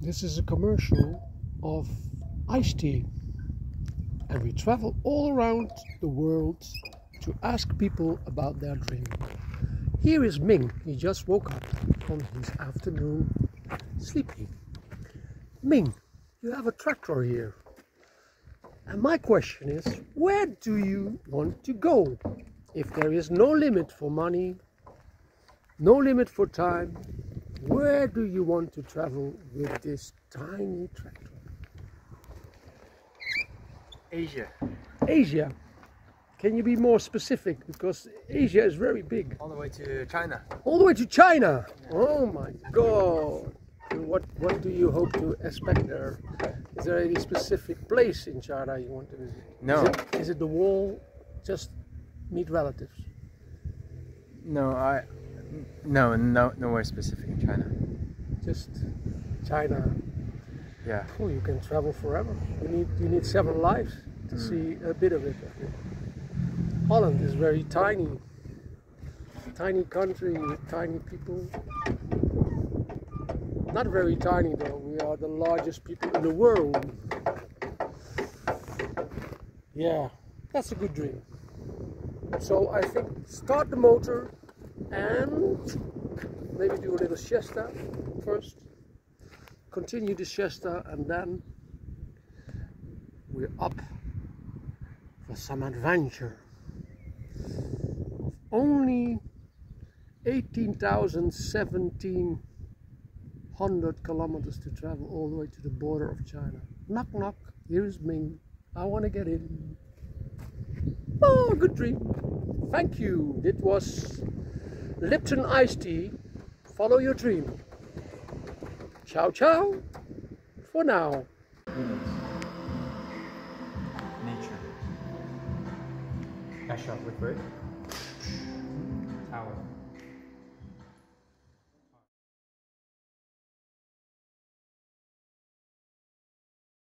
This is a commercial of iced tea. And we travel all around the world to ask people about their drink. Here is Ming. He just woke up from his afternoon sleeping. Ming, you have a tractor here. And my question is, where do you want to go? If there is no limit for money, no limit for time, where do you want to travel with this tiny tractor? Asia. Asia. Can you be more specific? Because Asia is very big. All the way to China. All the way to China. Oh my God. What, what do you hope to expect there? Is there any specific place in China you want to visit? No. Is it, is it the wall? Just meet relatives? No, I. No, no, nowhere specific in China. Just China. Yeah. Oh, you can travel forever. You need you need several lives to Mm. see a bit of it. Holland is very tiny, tiny country with tiny people. Not very tiny though. We are the largest people in the world. Yeah, that's a good dream. So I think start the motor and maybe do a little siesta first continue the siesta and then we're up for some adventure of only 18,1700 kilometers to travel all the way to the border of China. Knock knock, here's Ming. I want to get in. Oh, good dream. Thank you. It was Lipton iced tea. Follow your dream. Ciao, ciao. For now. Nature. Shot with bird.